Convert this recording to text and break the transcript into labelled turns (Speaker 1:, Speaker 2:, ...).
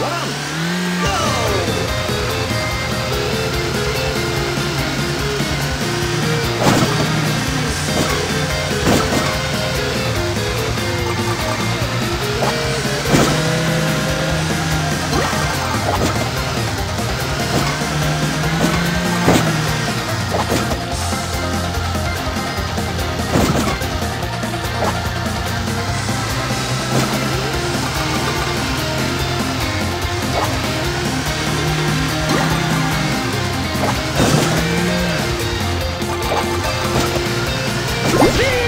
Speaker 1: one, go! Yeah!